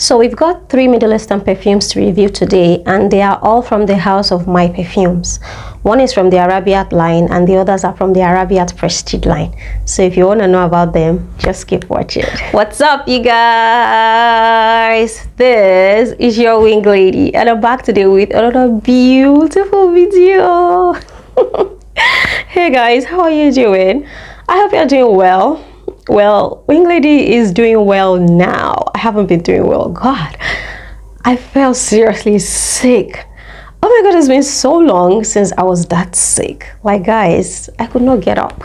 So we've got three Middle Eastern perfumes to review today and they are all from the house of My Perfumes. One is from the Arabiyat line and the others are from the Arabiyat Prestige line. So if you want to know about them, just keep watching. What's up you guys? This is your wing lady and I'm back today with another beautiful video. hey guys, how are you doing? I hope you're doing well well, Wing Lady is doing well now. I haven't been doing well. God, I felt seriously sick. Oh my God, it's been so long since I was that sick. Like, guys, I could not get up.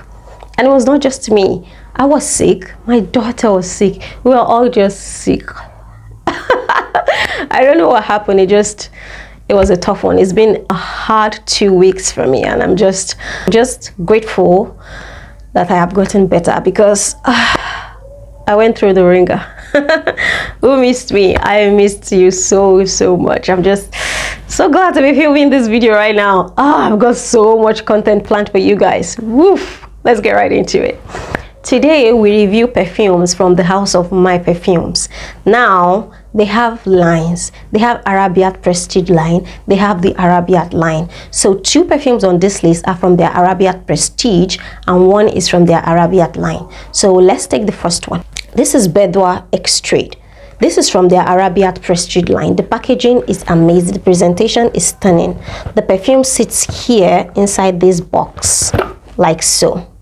And it was not just me. I was sick. My daughter was sick. We were all just sick. I don't know what happened. It just, it was a tough one. It's been a hard two weeks for me, and I'm just, just grateful that I have gotten better because uh, I went through the ringer. Who missed me? I missed you so, so much. I'm just so glad to be filming this video right now. Oh, I've got so much content planned for you guys. Woof! Let's get right into it. Today we review perfumes from the house of My Perfumes. Now, they have lines. They have Arabiyat Prestige line. They have the Arabiyat line. So two perfumes on this list are from their Arabiyat Prestige and one is from their Arabiyat line. So let's take the first one. This is Bedour Extrait. This is from their Arabiyat Prestige line. The packaging is amazing. The presentation is stunning. The perfume sits here inside this box like so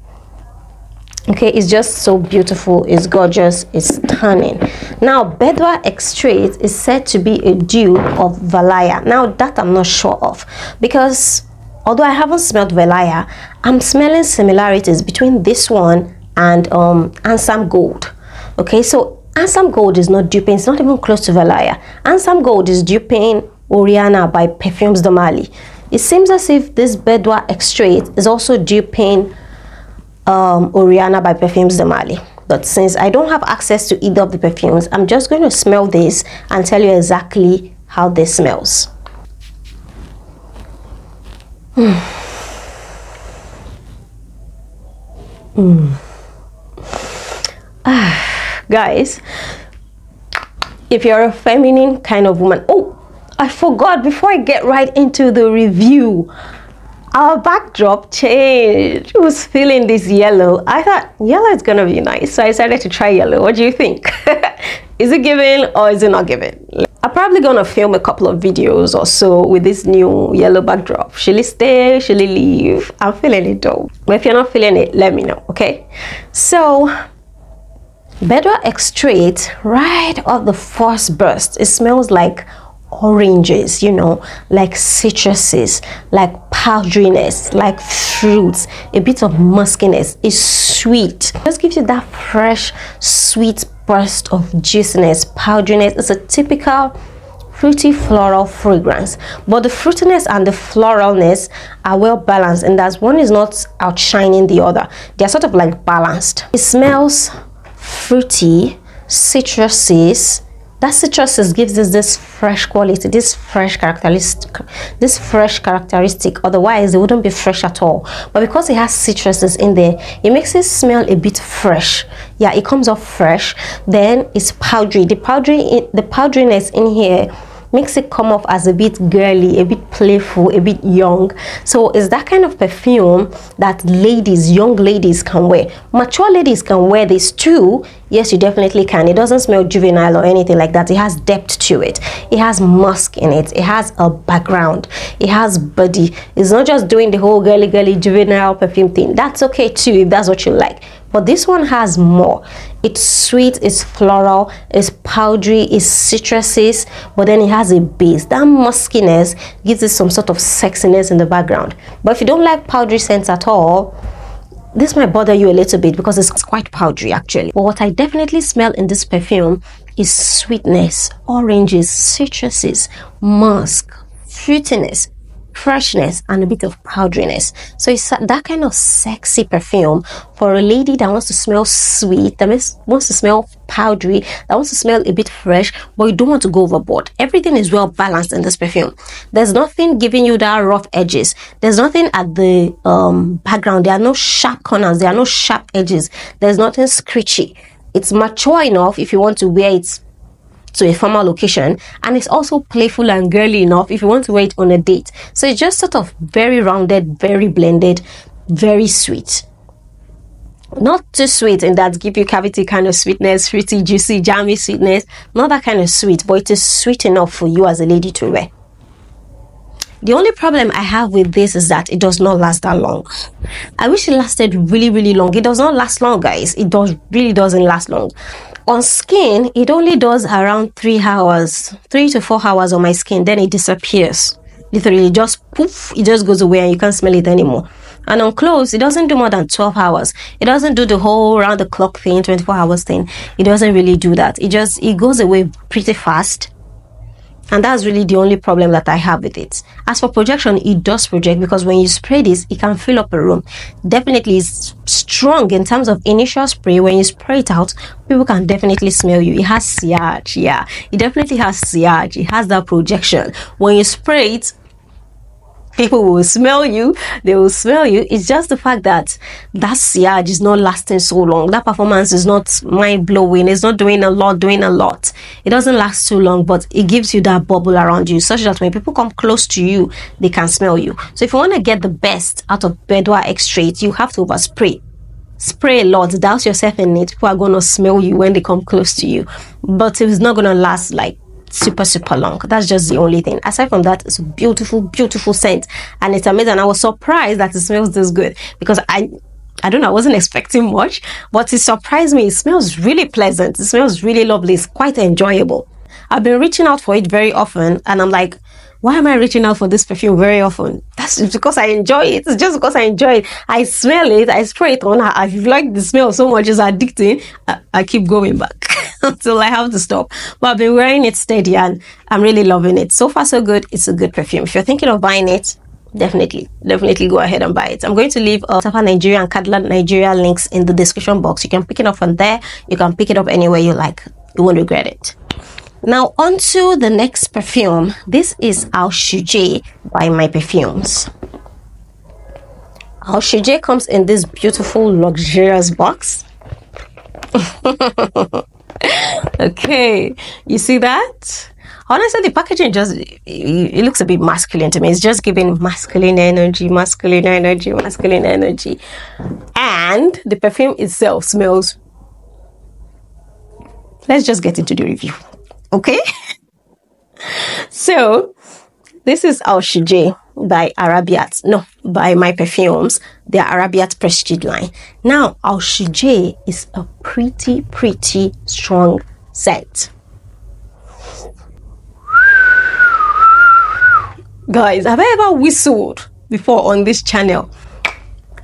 okay it's just so beautiful. It's gorgeous. It's stunning. Now bedour extrait is said to be a dupe of valaya. Now that i'm not sure of because although i haven't smelled valaya i'm smelling similarities between this one and um ansaam gold. Okay so ansaam gold is not duping. It's not even close to valaya. Ansaam gold is duping oriana by perfumes de Marly it seems as if this bedour extrait is also duping um, Oriana by Perfumes de Marly. But since I don't have access to either of the perfumes, I'm just going to smell this and tell you exactly how this smells. Mm. Mm. Ah, guys, if you're a feminine kind of woman, oh, I forgot before I get right into the review our backdrop changed. I was feeling this yellow. I thought yellow is gonna be nice, so I decided to try yellow. What do you think? is it giving or is it not giving? I'm probably gonna film a couple of videos or so with this new yellow backdrop. Shall it stay? Shall it leave? I'm feeling it though. But if you're not feeling it, let me know, okay? So Bedour Extrait right off the first burst. It smells like oranges, you know, like citruses, like powderiness, like fruits, a bit of muskiness. It's sweet. Just gives you that fresh, sweet burst of juiciness, powderiness. It's a typical fruity floral fragrance but the fruitiness and the floralness are well balanced and that one is not outshining the other they're sort of like balanced it smells fruity citrusy that citrus gives us this fresh quality this fresh characteristic this fresh characteristic otherwise it wouldn't be fresh at all but because it has citruses in there it makes it smell a bit fresh yeah it comes off fresh then it's powdery the powdery the powderiness in here makes it come off as a bit girly, a bit playful, a bit young. So it's that kind of perfume that ladies, young ladies can wear. Mature ladies can wear this too. Yes, you definitely can. It doesn't smell juvenile or anything like that. It has depth to it. It has musk in it. It has a background. It has body. It's not just doing the whole girly girly juvenile perfume thing. That's okay too if that's what you like but this one has more it's sweet it's floral it's powdery it's citrusy but then it has a base that muskiness gives it some sort of sexiness in the background but if you don't like powdery scents at all this might bother you a little bit because it's quite powdery actually. But what i definitely smell in this perfume is sweetness oranges citruses musk fruitiness freshness and a bit of powderiness. So it's that kind of sexy perfume for a lady that wants to smell sweet, that wants to smell powdery, that wants to smell a bit fresh, but you don't want to go overboard. Everything is well balanced in this perfume. There's nothing giving you that rough edges. There's nothing at the um, background. There are no sharp corners. There are no sharp edges. There's nothing screechy. It's mature enough if you want to wear it to a formal location and it's also playful and girly enough if you want to wear it on a date. So it's just sort of very rounded, very blended, very sweet. Not too sweet in that give you cavity kind of sweetness, fruity, juicy, jammy sweetness. Not that kind of sweet, but it is sweet enough for you as a lady to wear. The only problem I have with this is that it does not last that long. I wish it lasted really, really long. It does not last long, guys. It does really doesn't last long. On skin, it only does around three hours, three to four hours on my skin. Then it disappears. Literally, just poof, it just goes away and you can't smell it anymore. And on clothes, it doesn't do more than 12 hours. It doesn't do the whole round the clock thing, 24 hours thing. It doesn't really do that. It just, it goes away pretty fast and that's really the only problem that I have with it. As for projection, it does project because when you spray this, it can fill up a room. Definitely it's strong in terms of initial spray. When you spray it out, people can definitely smell you. It has sillage, yeah. It definitely has sillage. It has that projection. When you spray it, people will smell you. They will smell you. It's just the fact that that sillage is not lasting so long. That performance is not mind-blowing. It's not doing a lot doing a lot. It doesn't last too long but it gives you that bubble around you such that when people come close to you they can smell you. So if you want to get the best out of Bedour extract you have to overspray. Spray a lot. Douse yourself in it. People are going to smell you when they come close to you. But it's not going to last like super super long that's just the only thing aside from that it's a beautiful beautiful scent and it's amazing i was surprised that it smells this good because i I don't know, I wasn't expecting much, but it surprised me. It smells really pleasant. It smells really lovely. It's quite enjoyable. I've been reaching out for it very often, and I'm like, why am I reaching out for this perfume very often? That's because I enjoy it. It's just because I enjoy it. I smell it, I spray it on. I like the smell so much, it's addicting. I, I keep going back. until I have to stop. But I've been wearing it steady and I'm really loving it. So far, so good. It's a good perfume. If you're thinking of buying it, definitely, definitely go ahead and buy it. I'm going to leave uh, Safa Nigeria and Cadillac Nigeria links in the description box. You can pick it up from there. You can pick it up anywhere you like. You won't regret it. Now on to the next perfume. This is Al Shujae by My Perfumes. Al Shujae comes in this beautiful luxurious box. okay, you see that? Honestly, the packaging just it, looks a bit masculine to me. It's just giving masculine energy, masculine energy, masculine energy, and the perfume itself smells. Let's just get into the review, okay? so, this is Al Shujae by Arabiyat. No, by My Perfumes, their Arabiyat Prestige line. Now, Al Shujae is a pretty, pretty strong scent. Guys, have I ever whistled before on this channel?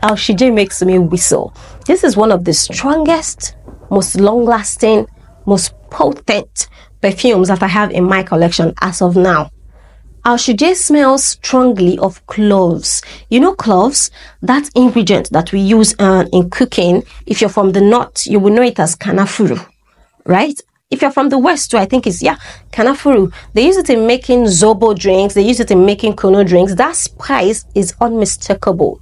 Al Shujae makes me whistle. This is one of the strongest, most long lasting, most potent perfumes that I have in my collection as of now. Al Shujae smells strongly of cloves. You know cloves? That ingredient that we use uh, in cooking. If you're from the north, you will know it as kanafuru, right? If you're from the west too, I think it's, yeah, kanafuru. They use it in making zobo drinks. They use it in making kunu drinks. That spice is unmistakable.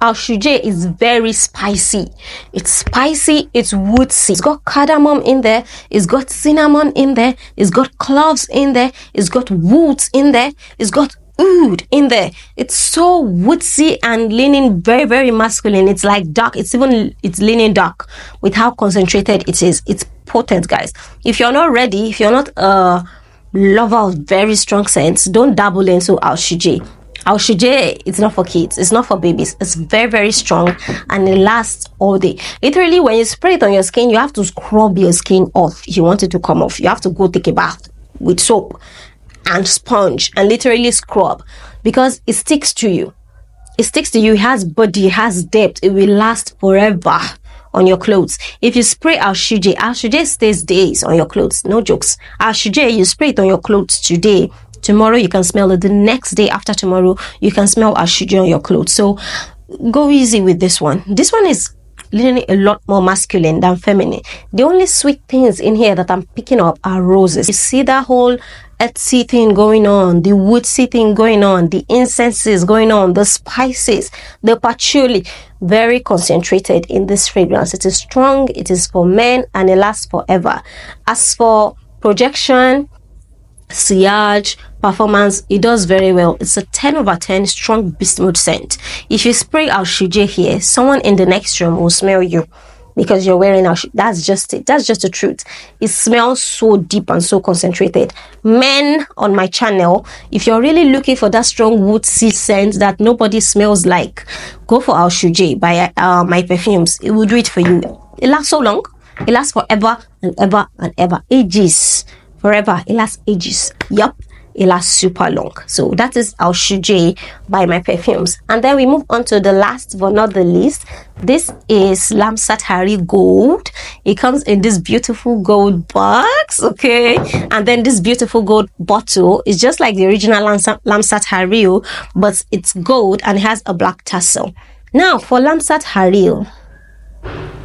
Al Shujae is very spicy. It's spicy, it's woodsy. It's got cardamom in there, it's got cinnamon in there, it's got cloves in there, it's got woods in there, it's got oud in there. It's so woodsy and leaning very, very masculine. It's like dark. It's even, it's leaning dark with how concentrated it is. It's potent, guys. If you're not ready, if you're not a lover of very strong scents, don't dabble into Al Shujae. Al Shujae, it's not for kids, it's not for babies. It's very, very strong and it lasts all day. Literally, when you spray it on your skin, you have to scrub your skin off if you want it to come off. You have to go take a bath with soap and sponge and literally scrub because it sticks to you. It sticks to you, it has body, it has depth, it will last forever on your clothes. If you spray Al Shujae stays days on your clothes. No jokes. Al Shujae, you spray it on your clothes today Tomorrow you can smell it. The next day after tomorrow, you can smell Al Shujae on your clothes. So go easy with this one. This one is literally a lot more masculine than feminine. The only sweet things in here that I'm picking up are roses. You see that whole earthy thing going on, the woodsy thing going on, the incenses going on, the spices, the patchouli. Very concentrated in this fragrance. It is strong, it is for men, and it lasts forever. As for projection, sillage, performance, it does very well. It's a 10 over 10 strong beast mode scent. If you spray Al Shujae here, someone in the next room will smell you because you're wearing our that's just it. That's just the truth. It smells so deep and so concentrated. Men on my channel if you're really looking for that strong woodsy scent that nobody smells like go for Al Shujae by uh, my perfumes. It will do it for you. It lasts so long. It lasts forever and ever and ever. Ages forever it lasts ages yup it lasts super long. So that is Al Shujae by my perfumes. And then we move on to the last but not the least. This is Lamsat Harir Gold. It comes in this beautiful gold box, okay? And then this beautiful gold bottle is just like the original Lamsat, Lamsat Harir, oh, but it's gold and has a black tassel. Now for Lamsat Harir, oh,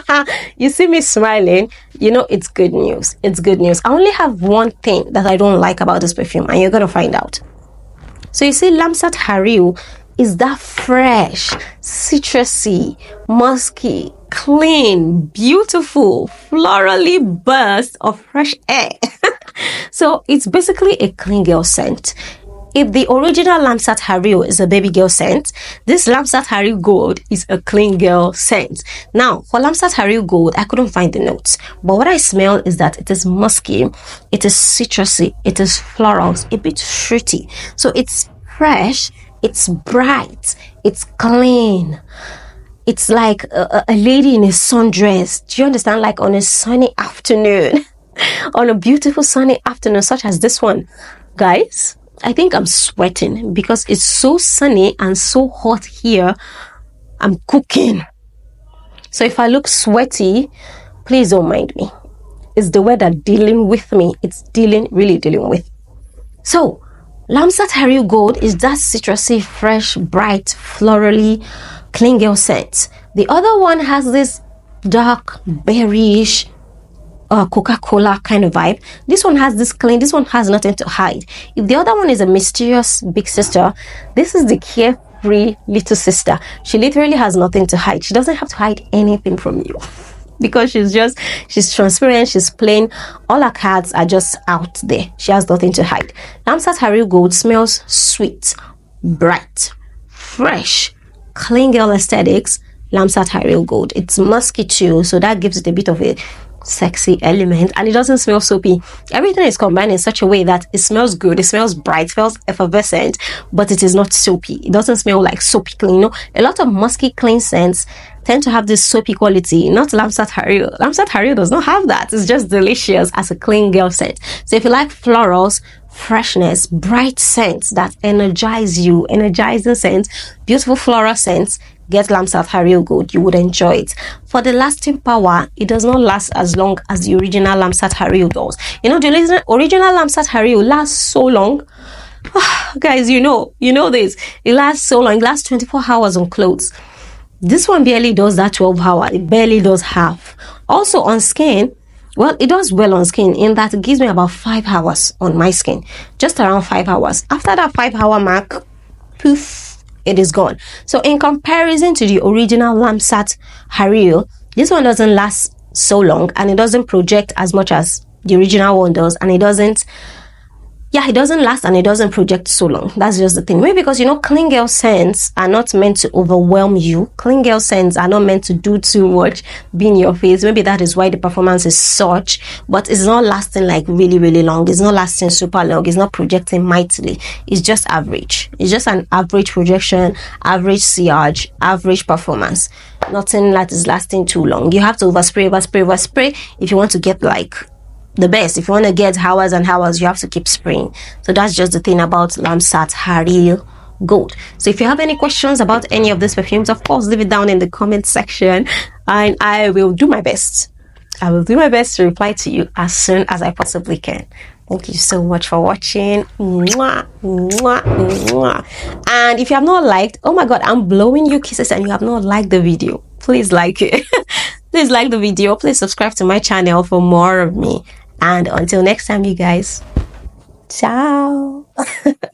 you see me smiling, you know it's good news. It's good news. I only have one thing that I don't like about this perfume, and you're gonna find out. So you see, Lamsat Harir is that fresh, citrusy, musky, clean, beautiful, florally burst of fresh air. so it's basically a clean girl scent if the original Lamsat Harir is a baby girl scent, this Lamsat Harir Gold is a clean girl scent. Now, for Lamsat Haril Gold, I couldn't find the notes, but what I smell is that it is musky, it is citrusy, it is floral, a bit fruity. So it's fresh, it's bright, it's clean. It's like a, a lady in a sundress. Do you understand? Like on a sunny afternoon, on a beautiful sunny afternoon, such as this one. Guys, I think I'm sweating because it's so sunny and so hot here. I'm cooking. So if I look sweaty, please don't mind me. It's the weather dealing with me. It's dealing, really dealing with. So, Lamsat Harir Gold is that citrusy, fresh, bright, florally, clean girl scent. The other one has this dark, berryish, uh, Coca-Cola kind of vibe. This one has this clean. This one has nothing to hide. If the other one is a mysterious big sister, this is the carefree little sister. She literally has nothing to hide. She doesn't have to hide anything from you. because she's just she's transparent she's plain all her cards are just out there she has nothing to hide lamsat harir gold smells sweet bright fresh clean girl aesthetics lamsat harir gold it's musky too so that gives it a bit of a sexy element and it doesn't smell soapy. Everything is combined in such a way that it smells good, it smells bright, smells effervescent, but it is not soapy. It doesn't smell like soapy clean. You know, a lot of musky clean scents tend to have this soapy quality, not Lamsat Harir. Lamsat Harir does not have that. It's just delicious as a clean girl scent. So if you like florals, freshness, bright scents that energize you, energizing scents, beautiful floral scents, get Lamsat Harir Gold, you would enjoy it. For the lasting power, it does not last as long as the original Lamsat Harir does. You know, the original Lamsat Harir lasts so long. Guys, you know, you know this. It lasts so long. It lasts 24 hours on clothes. This one barely does that 12 hour. It barely does half. Also on skin, well, it does well on skin in that it gives me about five hours on my skin. Just around five hours. After that five hour mark, poof, it is gone. So in comparison to the original Lamsat Harir, this one doesn't last so long and it doesn't project as much as the original one does and it doesn't yeah, it doesn't last and it doesn't project so long. That's just the thing. Maybe because you know, clean girl scents are not meant to overwhelm you. Clean girl scents are not meant to do too much, be in your face. Maybe that is why the performance is such, but it's not lasting like really, really long. It's not lasting super long. It's not projecting mightily. It's just average. It's just an average projection, average sillage, average performance. Nothing that is lasting too long. You have to overspray, overspray, overspray if you want to get like the best. If you want to get hours and hours, you have to keep spraying. So that's just the thing about Lamsat Harir Gold. So if you have any questions about any of these perfumes, of course, leave it down in the comment section and I will do my best. I will do my best to reply to you as soon as I possibly can. Thank you so much for watching. Mwah, mwah, mwah. And if you have not liked, oh my god, I'm blowing you kisses and you have not liked the video, please like it. please like the video. Please subscribe to my channel for more of me. And until next time, you guys, ciao.